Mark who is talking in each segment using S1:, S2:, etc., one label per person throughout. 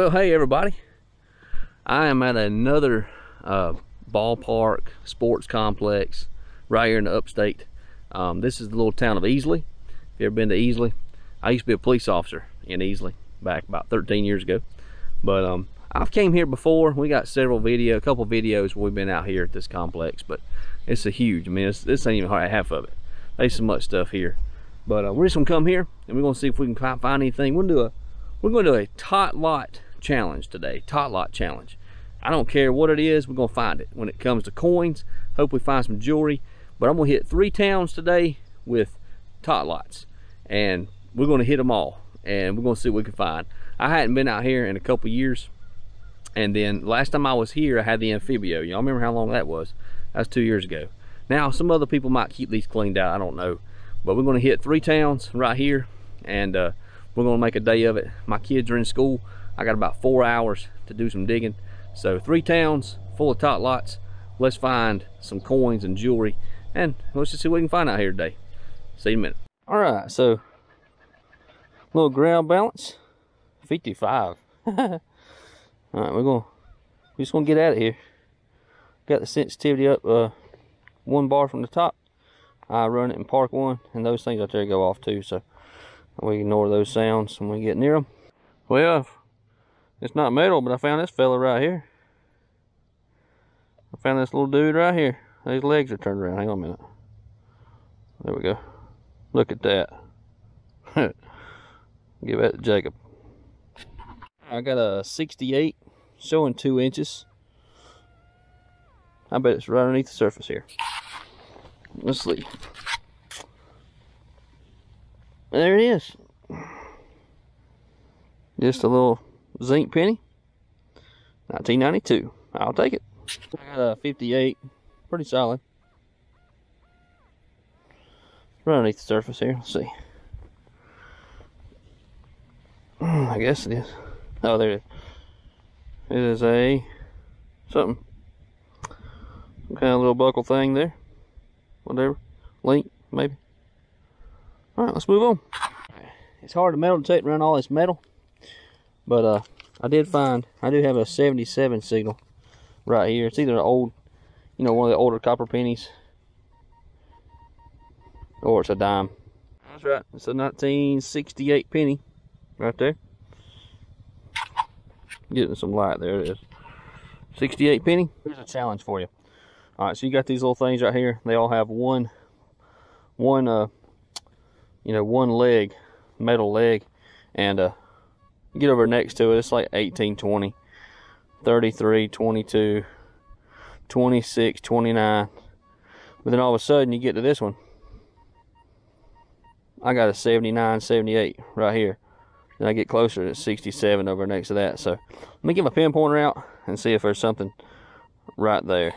S1: Well, hey everybody. I am at another uh, ballpark sports complex right here in the upstate. Um, this is the little town of Easley. If you ever been to Easley, I used to be a police officer in Easley back about 13 years ago. But um, I've came here before. We got several video, a couple videos we've been out here at this complex, but it's a huge. I mean, this ain't even half of it. There's so much stuff here. But uh, we're just gonna come here and we're gonna see if we can find anything. We're gonna do a we're gonna do a tot lot challenge today. Tot lot challenge. I don't care what it is, we're gonna find it. When it comes to coins, hope we find some jewelry. But I'm gonna hit three towns today with tot lots. And we're gonna hit them all. And we're gonna see what we can find. I hadn't been out here in a couple years. And then last time I was here, I had the Anfibio. Y'all remember how long that was? That was two years ago. Now, some other people might keep these cleaned out. I don't know. But we're gonna hit three towns right here. And uh, we're gonna make a day of it. My kids are in school. I got about four hours to do some digging. So three towns full of tot lots. Let's find some coins and jewelry and let's just see what we can find out here today. See you in a minute. All right, so little ground balance, 55. All right, we're gonna we're just gonna get out of here. Got the sensitivity up uh, one bar from the top. I run it in park one, and those things out there go off too. So we ignore those sounds when we get near them. Well, it's not metal, but I found this fella right here. I found this little dude right here. His legs are turned around. Hang on a minute. There we go. Look at that. Give that to Jacob. I got a 68 showing two inches. I bet it's right underneath the surface here. Let's see. There it is. Just a little zinc penny. 1992. I'll take it. I got a 58. Pretty solid. Right underneath the surface here. Let's see. Hmm, I guess it is. Oh, there it is. It is a something. Some kind of little buckle thing there. Whatever. Link, maybe. Alright, let's move on. It's hard to metal detect around all this metal. But uh, I did find, I do have a 77 signal right here. It's either an old, you know, one of the older copper pennies. Or it's a dime. That's right. It's a 1968 penny right there. Getting some light. There it is. 68 penny. Here's a challenge for you. All right, so you got these little things right here. They all have one, one, uh, you know, one leg, metal leg, and uh, get over next to it, it's like 18, 20, 33, 22, 26, 29. But then all of a sudden you get to this one. I got a 79, 78 right here. Then I get closer to 67 over next to that. So let me get my pinpointer out and see if there's something right there.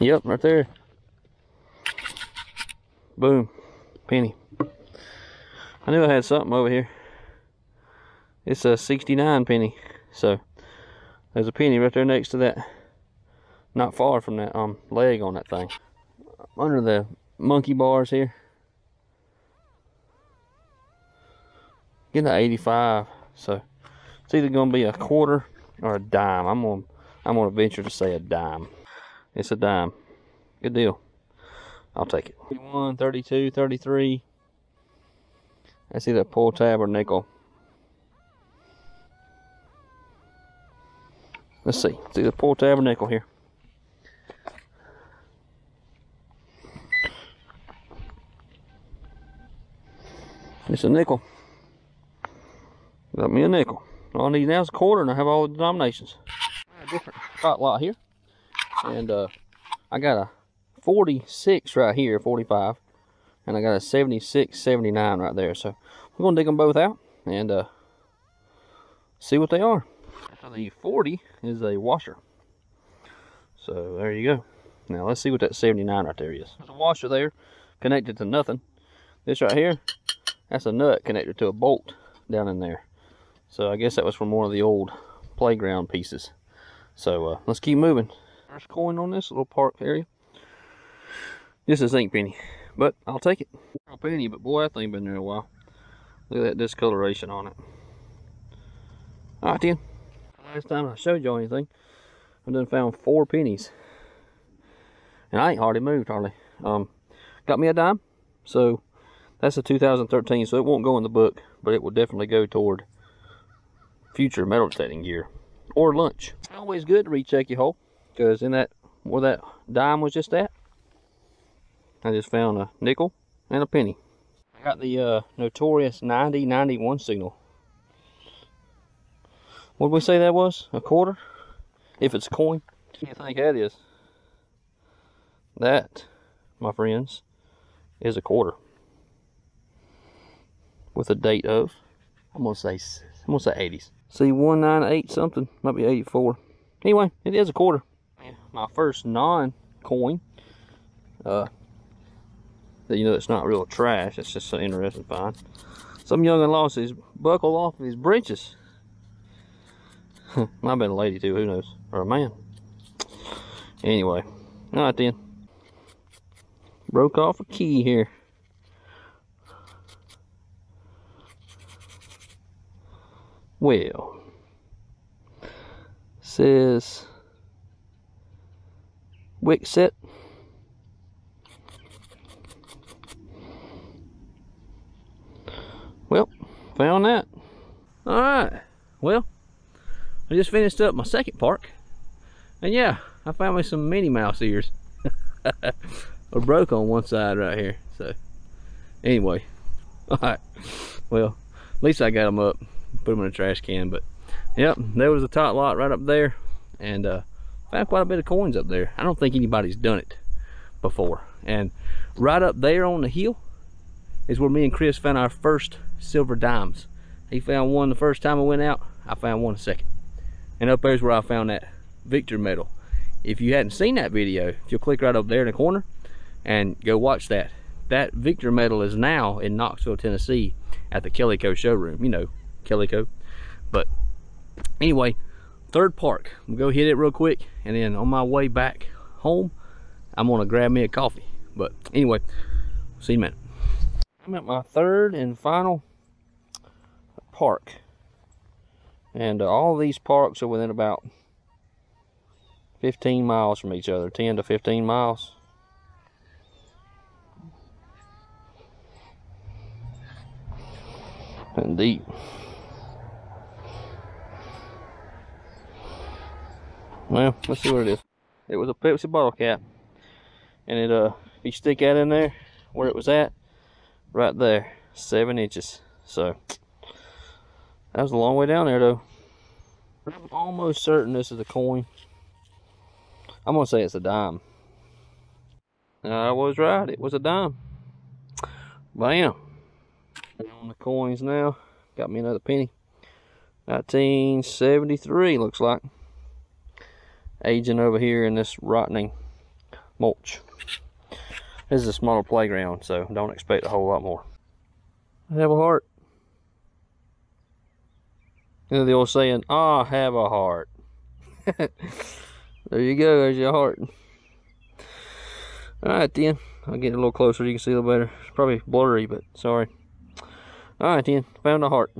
S1: Yep, right there. Boom. Penny. I knew I had something over here. It's a 69 penny. So there's a penny right there next to that. Not far from that um leg on that thing. Under the monkey bars here. Getting to 85. So it's either gonna be a quarter or a dime. I'm gonna I'm gonna venture to say a dime. It's a dime. Good deal. I'll take it. 31, 32, 33. That's either pull tab or nickel. Let's see. It's either pull tab or nickel here. It's a nickel. Got me a nickel. All I need now is a quarter and I have all the denominations. A different tot lot here. And uh, I got a 46 right here, 45. And I got a 76, 79 right there. So we're going to dig them both out and uh, see what they are. The 40 is a washer. So there you go. Now let's see what that 79 right there is. There's a washer there connected to nothing. This right here, that's a nut connected to a bolt down in there. So I guess that was from one of the old playground pieces. So uh, let's keep moving. First coin on this little park area. This is ink penny, but I'll take it. A penny, but boy, that thing been there a while. Look at that discoloration on it. All right, then. Last time I showed y'all anything, I done found four pennies. And I ain't hardly moved, hardly. Um, got me a dime. So, that's a 2013, so it won't go in the book, but it will definitely go toward future metal detecting gear. Or lunch. Always good to recheck your hole, because in that, where that dime was just at, I just found a nickel and a penny. Got the uh, notorious 9091 signal. What did we say that was? A quarter? If it's a coin? What do you think that is? That, my friends, is a quarter. With a date of, I'm gonna say, I'm gonna say 80s. See, 198 something, might be 84. Anyway, it is a quarter. My first non-coin. Uh, you know it's not real trash. It's just an interesting find. Some young and lost his buckle off of his breeches. Might have been a lady too, who knows? Or a man. Anyway, alright then. Broke off a key here. Well, says Kwikset Well, found that. All right. Well, I just finished up my second park. And yeah, I found me some Minnie Mouse ears. or broke on one side right here. So, anyway. All right. Well, at least I got them up. Put them in a trash can. But, yep, there was a tot lot right up there. And uh, found quite a bit of coins up there. I don't think anybody's done it before. And right up there on the hill is where me and Chris found our first silver dimes. He found one the first time I went out. I found one the second. And up there's where I found that Victor medal. If you hadn't seen that video, if you'll click right up there in the corner and go watch that. That Victor medal is now in Knoxville, Tennessee at the Kellyco showroom. You know, Kellyco. But anyway, third park. I'm gonna go hit it real quick and then on my way back home, I'm gonna grab me a coffee. But anyway, see you in a minute. I'm at my third and final park. And uh, all these parks are within about 15 miles from each other, 10 to 15 miles. And deep. Well, let's see what it is. It was a Pepsi bottle cap. And it, uh, if you stick that in there, where it was at, right there, seven inches. So, that was a long way down there though. I'm almost certain this is a coin. I'm gonna say it's a dime. I was right, it was a dime. Bam. On the coins now. Got me another penny. 1973 looks like. Aging over here in this rotting mulch. This is a smaller playground, so don't expect a whole lot more. Have a heart. You know the old saying, I have a heart. there you go, there's your heart. Alright then, I'll get a little closer, you can see a little better. It's probably blurry, but sorry. Alright then, found a heart.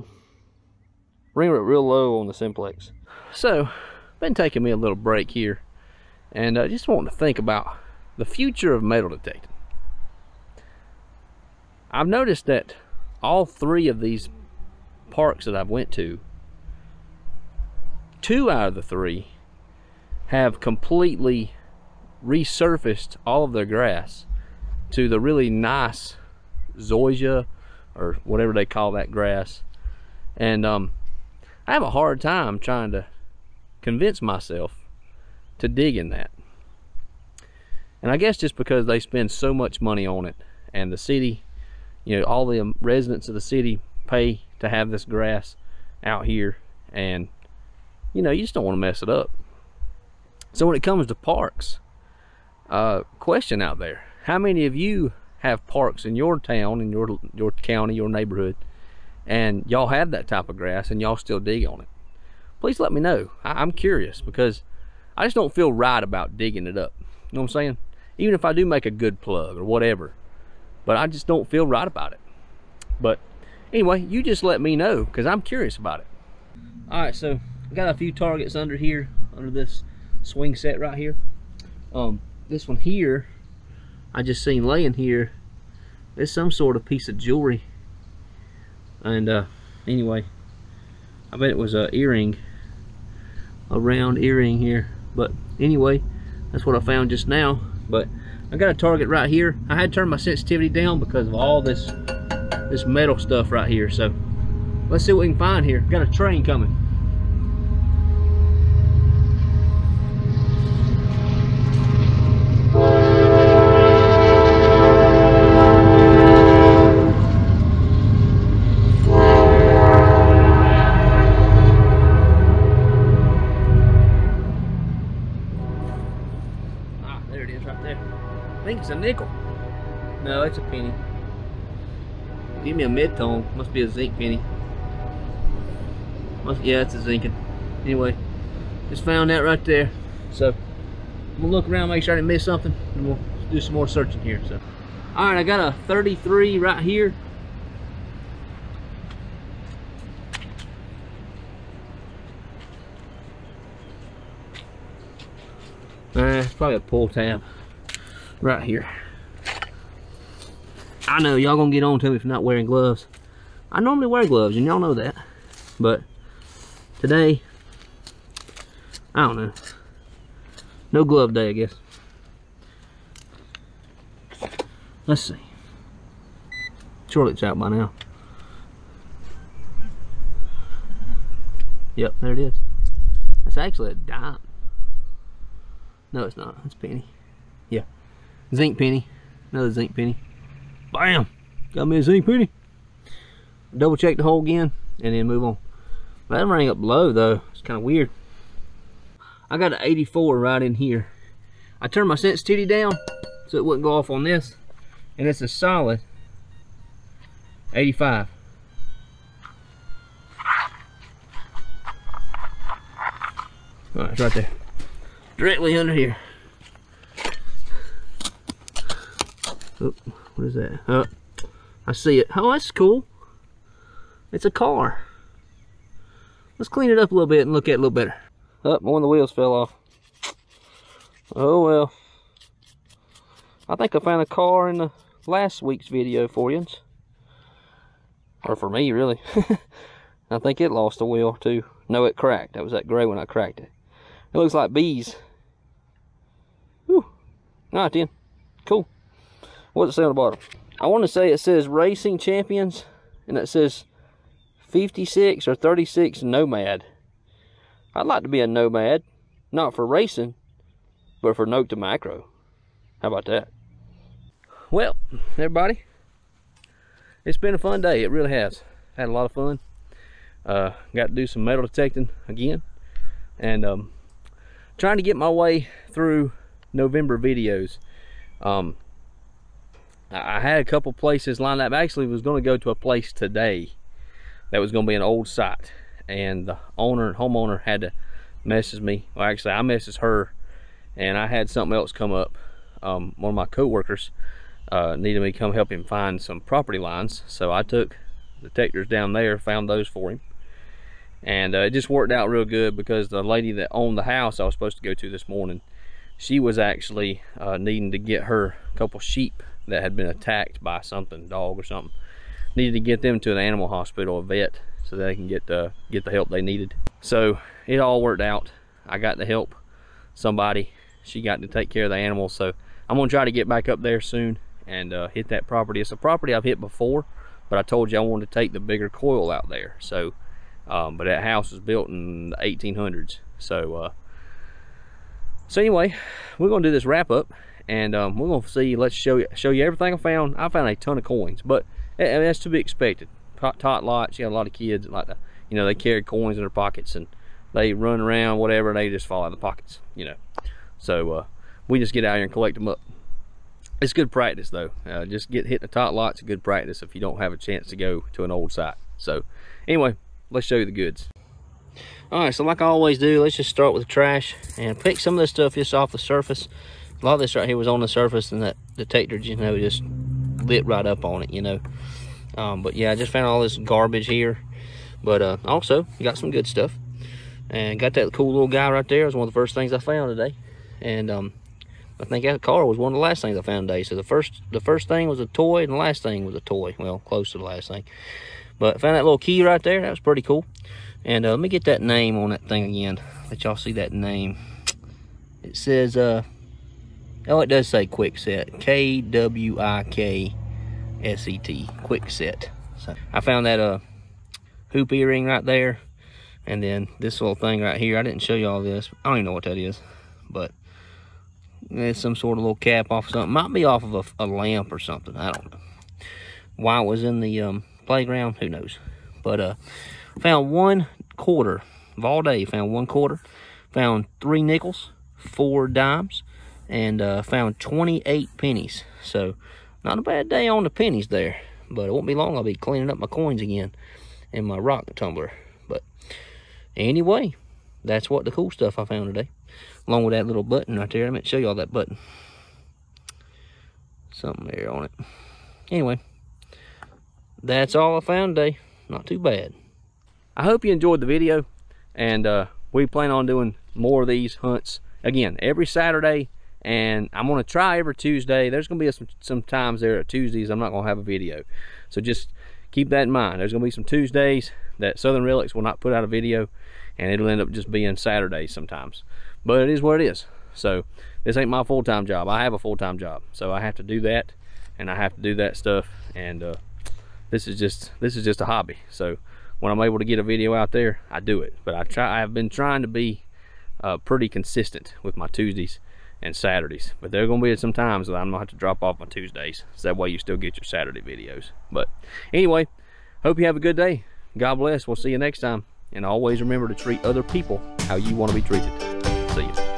S1: Ring it real low on the simplex. So, been taking me a little break here. And I uh, just wanting to think about the future of metal detecting. I've noticed that all three of these parks that I've went to two out of the three have completely resurfaced all of their grass to the really nice zoysia or whatever they call that grass. And um, I have a hard time trying to convince myself to dig in that. And I guess just because they spend so much money on it and the city you know all the residents of the city pay to have this grass out here and you know, you just don't want to mess it up. So when it comes to parks, uh, question out there, how many of you have parks in your town, in your, your county, your neighborhood, and y'all have that type of grass and y'all still dig on it? Please let me know. I, I'm curious because I just don't feel right about digging it up. You know what I'm saying? Even if I do make a good plug or whatever, but I just don't feel right about it. But anyway, you just let me know because I'm curious about it. All right, so Got a few targets under here, under this swing set right here. Um, this one here, I just seen laying here. It's some sort of piece of jewelry. And uh, anyway, I bet it was a earring, a round earring here. But anyway, that's what I found just now. But I got a target right here. I had turned my sensitivity down because of all this this metal stuff right here. So let's see what we can find here. Got a train coming. A mid-tone. Must be a zinc penny. Must, yeah, it's a zinc. Anyway, just found that right there. So, I'm gonna look around, make sure I didn't miss something, and we'll do some more searching here. So, all right, I got a 33 right here. Uh, it's probably a pull tab right here. I know y'all gonna get on to me for not wearing gloves. I normally wear gloves and y'all know that. But today, I don't know. No glove day, I guess. Let's see. Surely it's out by now. Yep, there it is. That's actually a dime. No, it's not. It's penny. Yeah. Zinc penny. Another zinc penny. Bam! Got me a zinc penny. Double check the hole again and then move on. That rang up low though. It's kind of weird. I got an 84 right in here. I turned my sensitivity down so it wouldn't go off on this. And it's a solid 85. All right, it's right there. Directly under here. Oh, what is that? Oh, I see it. Oh, that's cool. It's a car. Let's clean it up a little bit and look at it a little better. Oh, one of the wheels fell off. Oh well. I think I found a car in the last week's video for you. Or for me, really. I think it lost a wheel too. No, it cracked. That was that gray when I cracked it. It looks like bees. Whew. All right then. Cool. What's it say on the bottom? I want to say it says Racing Champions, and it says 56 or 36 Nomad. I'd like to be a Nomad, not for racing, but for Nokta Makro. How about that? Well, everybody, it's been a fun day. It really has. Had a lot of fun. Uh, got to do some metal detecting again, and um, trying to get my way through November videos. Um, I had a couple places lined up. I Actually, was going to go to a place today that was going to be an old site, and the owner and homeowner had to message me. Well, actually, I messaged her, and I had something else come up. Um, one of my co-workers uh, needed me to come help him find some property lines, so I took detectors down there, found those for him, and uh, it just worked out real good because the lady that owned the house I was supposed to go to this morning, she was actually uh, needing to get her couple sheep that had been attacked by something, dog or something. Needed to get them to an animal hospital, a vet, so they can get uh, get the help they needed. So it all worked out. I got to help somebody. She got to take care of the animals. So I'm gonna try to get back up there soon and uh, hit that property. It's a property I've hit before, but I told you I wanted to take the bigger coil out there. So, um, but that house was built in the 1800s. So, uh, so anyway, we're gonna do this wrap up and um, we're gonna see let's show you show you everything i found. I found a ton of coins but I mean, that's to be expected. Tot, tot lots you got a lot of kids like the you know they carry coins in their pockets and they run around whatever and they just fall out of the pockets you know. So uh, we just get out here and collect them up. It's good practice though. Uh, just get hitting the tot lots good practice if you don't have a chance to go to an old site. So anyway let's show you the goods. All right so like i always do let's just start with the trash and pick some of this stuff just off the surface a lot of this right here was on the surface and that detector you know just lit right up on it you know Um, but yeah, I just found all this garbage here. But uh, also, got some good stuff. And got that cool little guy right there. It was one of the first things I found today. And um, I think that car was one of the last things I found today. So the first the first thing was a toy, and the last thing was a toy. Well, close to the last thing. But I found that little key right there. That was pretty cool. And uh, let me get that name on that thing again. Let y'all see that name. It says, uh, oh, it does say quick set. Kwikset. K-W-I-K-S-E-T. Kwikset. So I found that uh, hoop earring right there. And then this little thing right here. I didn't show you all this. I don't even know what that is. But it's some sort of little cap off of something. Might be off of a, a lamp or something. I don't know. Why it was in the um, playground, who knows. But uh, found one quarter of all day. Found one quarter. Found three nickels, four dimes, and uh, found 28 pennies. So not a bad day on the pennies there. But it won't be long. I'll be cleaning up my coins again in my rock tumbler. But anyway, that's what the cool stuff I found today. Along with that little button right there. Let me show you all that button. Something there on it. Anyway, that's all I found today. Not too bad. I hope you enjoyed the video. And uh, we plan on doing more of these hunts. Again, every Saturday. And I'm to try every Tuesday. There's to be some, some times there at Tuesdays I'm not to have a video. So just keep that in mind. There's to be some Tuesdays that Southern Relics will not put out a video. And it'll end up just being Saturdays sometimes. But it is what it is. So this ain't my full-time job. I have a full-time job. So I have to do that. And I have to do that stuff. And uh, this is just this is just a hobby so when i'm able to get a video out there i do it but i try i've been trying to be uh, pretty consistent with my tuesdays and saturdays. But there are going to be at some times that i'm gonna have to drop off on tuesdays so that way you still get your saturday videos. But anyway hope you have a good day. God bless. We'll see you next time. And always remember to treat other people how you want to be treated. See you